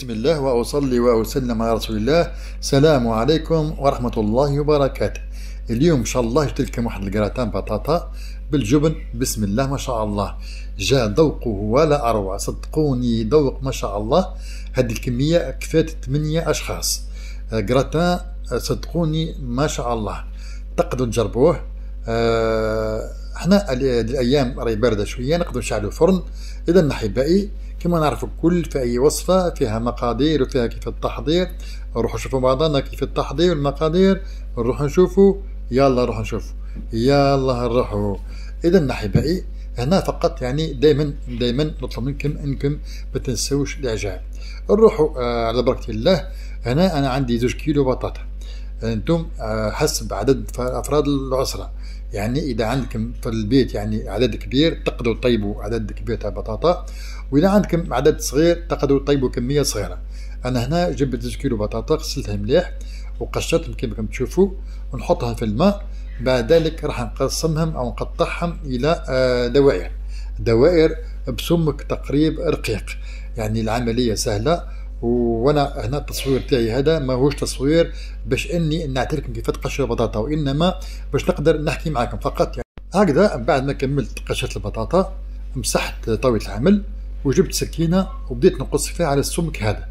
بسم الله وأصلي وأسلم على رسول الله. السلام عليكم ورحمة الله وبركاته. اليوم إن شاء الله جبت لكم واحد الجراتان بطاطا بالجبن. بسم الله ما شاء الله. جاء ذوقه ولا أروع. صدقوني ذوق ما شاء الله. هذه الكمية كفات 8 أشخاص. جراتان صدقوني ما شاء الله. تقدروا تجربوه. أه إحنا الأيام راهي باردة شوية نقدروا نشعلوا فرن. اذا احبائي كما نعرف الكل في أي وصفة فيها مقادير وفيها كيف التحضير. نروح نشوفوا بعضنا كيف التحضير والمقادير نروح نشوفوا يلا نروح نشوفوا يلا نروحوا إذا أحبائي هنا فقط يعني دائما دائما نطلب منكم إنكم ما تنسوش الإعجاب. نروحوا آه على بركة الله. هنا أنا عندي زوج كيلو بطاطا. أنتم آه حسب عدد أفراد الأسرة. يعني إذا عندكم في البيت يعني عدد كبير تقدروا تطيبوا عدد كبير تاع بطاطا. وإذا عندكم عدد صغير تقدروا تطيبوا كمية صغيرة. أنا هنا جبت 2 كيلو بطاطا غسلتها مليح وقشرتهم كما راكم تشوفوا ونحطها في الماء. بعد ذلك راح نقسمهم أو نقطعهم إلى آه، دوائر. دوائر بسمك تقريب رقيق. يعني العملية سهلة. وأنا هنا التصوير تاعي هذا ماهوش تصوير باش إني نعترفكم كيف تقشر البطاطا وإنما باش نقدر نحكي معكم فقط يعني. هكذا بعد ما كملت قشرت البطاطا مسحت طاولة العمل وجبت سكينة وبديت نقص فيها على السمك هذا.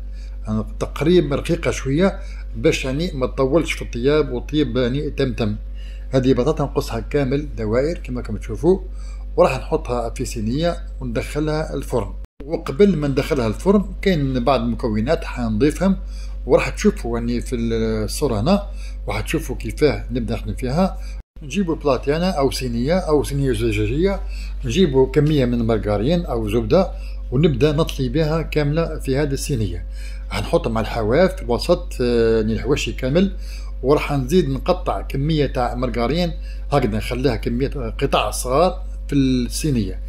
يعني تقريبا رقيقة شوية باش يعني ما تطولش في الطياب وطيب يعني تم هذه بطاطا نقصها كامل دوائر كما كما تشوفوا وراح نحطها في صينية وندخلها الفرن. وقبل ما ندخلها الفرن كاين بعض المكونات حنضيفهم وراح تشوفوا. يعني في الصورة هنا راح تشوفوا كيفاه نبدأ نخدم فيها. نجيبوا بلاطيانة أو صينية أو صينية زجاجية. نجيبوا كمية من المرقارين أو زبدة ونبدأ نطلي بها كاملة في هذه الصينية. هنحط مع الحواف في الوسط يعني الحواشي كامل وراح نزيد نقطع كمية تاع مرقارين هكذا نخليها كمية قطع صغار في الصينية.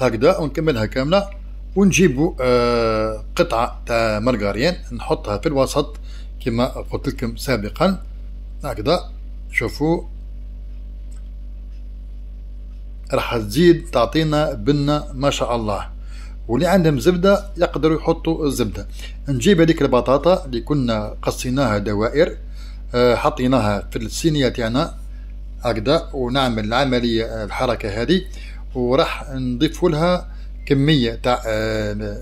هكذا ونكملها كاملة. ونجيبوا آه قطعة تاع مرقارين نحطها في الوسط كما قلت لكم سابقا. هكذا شوفوا. راح تزيد تعطينا بنة ما شاء الله. واللي عندهم زبدة يقدروا يحطوا الزبدة. نجيب هذيك البطاطا اللي كنا قصيناها دوائر آه حطيناها في الصينية تاعنا. هكذا ونعمل العملية الحركة هذه. وراح نضيف لها كمية تاع آه،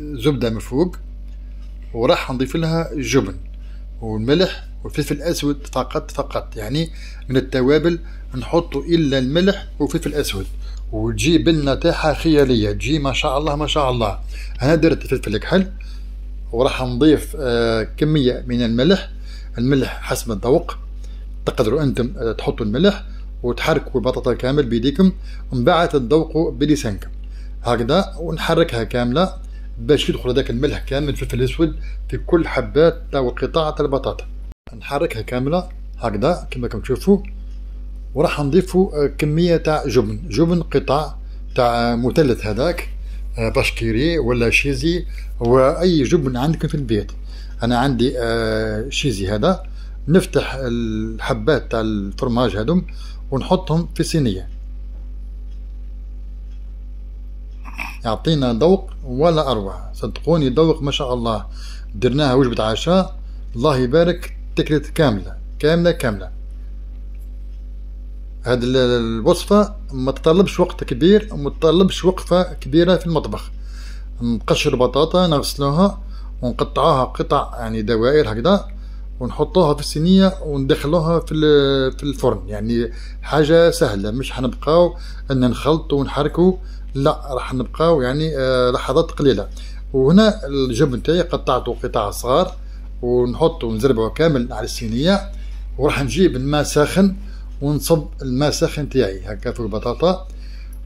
زبدة من فوق وراح نضيف لها جبن والملح والفلفل الأسود فقط فقط. يعني من التوابل نحطوا إلا الملح والفلفل الأسود وتجي بلنا تاعها خيالية تجي ما شاء الله ما شاء الله. أنا درت فلفل الكحل وراح نضيف آه، كمية من الملح. الملح حسب الذوق تقدروا أنتم آه، تحطوا الملح وتحركوا البطاطا كامل بيديكم ومن بعد تذوقوا بلسانكم. هكذا ونحركها كاملة باش يدخل هذاك الملح كامل الفلفل الأسود في كل حبات تاع قطاع تاع البطاطا. نحركها كاملة هكذا كما راكم تشوفوا. وراح نضيفوا كمية تاع جبن. جبن قطع تاع مثلث هذاك باشكيري ولا شيزي وأي جبن عندكم في البيت. أنا عندي آه، شيزي هذا. نفتح الحبات تاع الفرماج هذم ونحطهم في صينية. يعطينا ذوق ولا أروع. صدقوني ذوق ما شاء الله. درناها وجبة عشاء. الله يبارك. تكلت كاملة. كاملة كاملة. هذه الوصفة ما تطلبش وقت كبير وما تطلبش وقفة كبيرة في المطبخ. نقشر بطاطا نغسلوها ونقطعوها قطع يعني دوائر هكذا ونحطوها في الصينية وندخلوها في في الفرن. يعني حاجة سهلة. مش حنبقاو إن نخلطوا ونحركوا. لا راح نبقاو يعني آه، لحظات قليلة. وهنا الجبن تاعي قطعته قطع صغار ونحطه ونزربه كامل على الصينية. وراح نجيب الماء ساخن ونصب الماء ساخن تاعي هكا في البطاطا.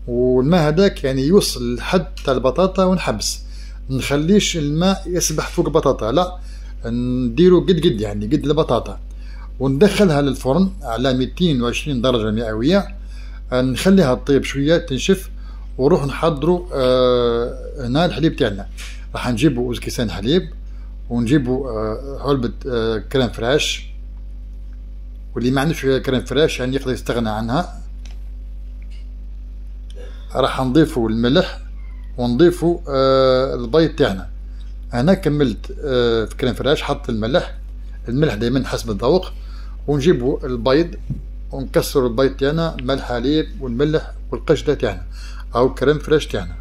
والماء هذاك يعني يوصل لحد تاع البطاطا ونحبس. نخليش الماء يسبح فوق البطاطا لا نديرو قد قد يعني قد البطاطا. وندخلها للفرن على 220 درجة مئوية. نخليها تطيب شوية تنشف. ونروح نحضروا آه هنا الحليب تاعنا. راح نجيبوا كيسان حليب ونجيبوا آه علبة آه كريم فريش واللي ما عندوش كريم فريش يعني يقدر يستغنى عنها. راح نضيفوا الملح ونضيفوا آه البيض تاعنا. أنا كملت آه، في كريم فراش حط الملح. الملح دائما حسب الذوق. ونجيبوا البيض ونكسروا البيض تاعنا مع الحليب والملح والقشطه تاعنا. أو كريم فريش تاعنا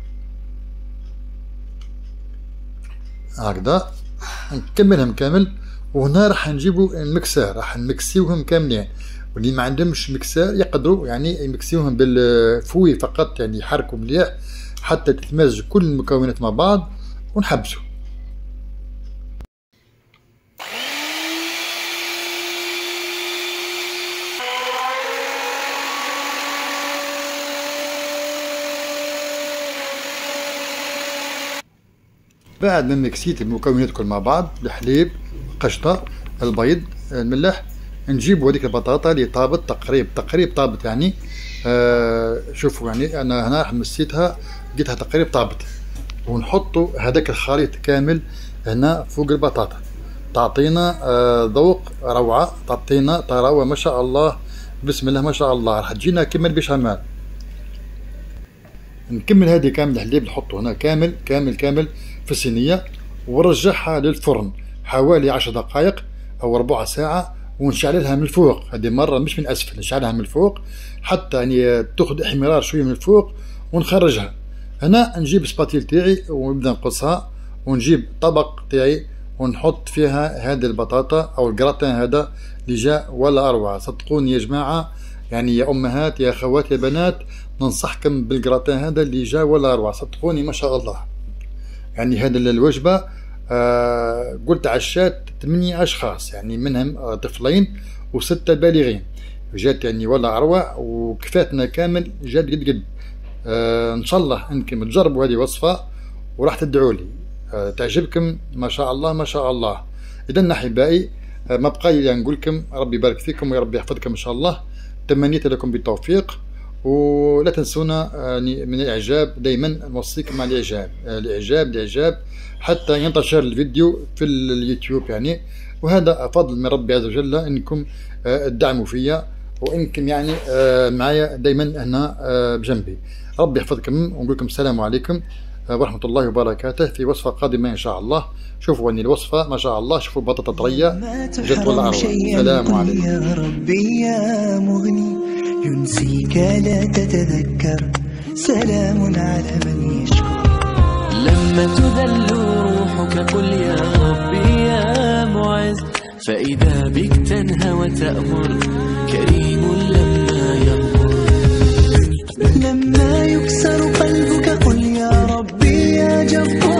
هكذا. نكملهم كامل. وهنا راح نجيبوا المكسار راح نمكسيوهم كاملين. واللي ما عندهمش مكسار يقدروا يعني يمكسيوهم بالفوي فقط يعني يحركوا مليح حتى تتمازج كل المكونات مع بعض ونحبسوا بعد ما مكسيت المكونات كل مع بعض الحليب قشطة البيض الملح نجيب هذيك البطاطا اللي طابت تقريب. تقريب طابت يعني آه شوفوا يعني أنا هنا حمسيتها لقيتها تقريب طابت. ونحطوا هذاك الخليط كامل هنا فوق البطاطا. تعطينا آه ذوق روعة. تعطينا طراوة ما شاء الله. بسم الله ما شاء الله. راح تجينا كما البشاميل نكمل هذه كامل الحليب نحطه هنا كامل كامل كامل. في الصينية ونرجعها للفرن حوالي عشر دقائق أو ربع ساعة ونشعلها من الفوق. هذه مرة مش من أسفل نشعلها من الفوق حتى يعني تأخذ احمرار شوية من الفوق ونخرجها. هنا نجيب سباتيل تاعي ونبدأ نقصها ونجيب طبق تاعي ونحط فيها هذه البطاطا أو الجراتان هذا اللي جاء ولا أروع. صدقوني يا جماعة يعني يا أمهات يا أخوات يا بنات ننصحكم بالجراتان هذا اللي جاء ولا أروع. صدقوني ما شاء الله. يعني هذا الوجبة آه قلت عشات ثمانية أشخاص يعني منهم آه طفلين وستة بالغين. جات يعني ولا أروع وكفاتنا كامل جات قد قد. آه إن شاء الله أنكم تجربوا هذه الوصفة وراح تدعوا لي. آه تعجبكم؟ ما شاء الله ما شاء الله. إذا أحبائي آه ما بقى لي نقول لكم ربي يبارك فيكم ويا ربي يحفظكم إن شاء الله. تمنيت لكم بالتوفيق. ولا تنسونا يعني من الإعجاب دائما نوصيكم على الإعجاب. الإعجاب الإعجاب حتى ينتشر الفيديو في اليوتيوب يعني. وهذا فضل من ربي عز وجل إنكم تدعموا فيا. وإنكم يعني معايا دائما هنا بجنبي. ربي يحفظكم ونقول لكم السلام عليكم ورحمة الله وبركاته في وصفة قادمة إن شاء الله. شوفوا أني الوصفة ما شاء الله شوفوا بطاطا طرية. جت ولا سلام عليكم يا ربي يا مغني. ينسيك لا تتذكر. سلام على من يشكر. لما تذل روحك قل يا ربي يا معز. فإذا بك تنهى وتأمر كريم لما يغفر لما يكسر قلبك قل يا ربي يا جبار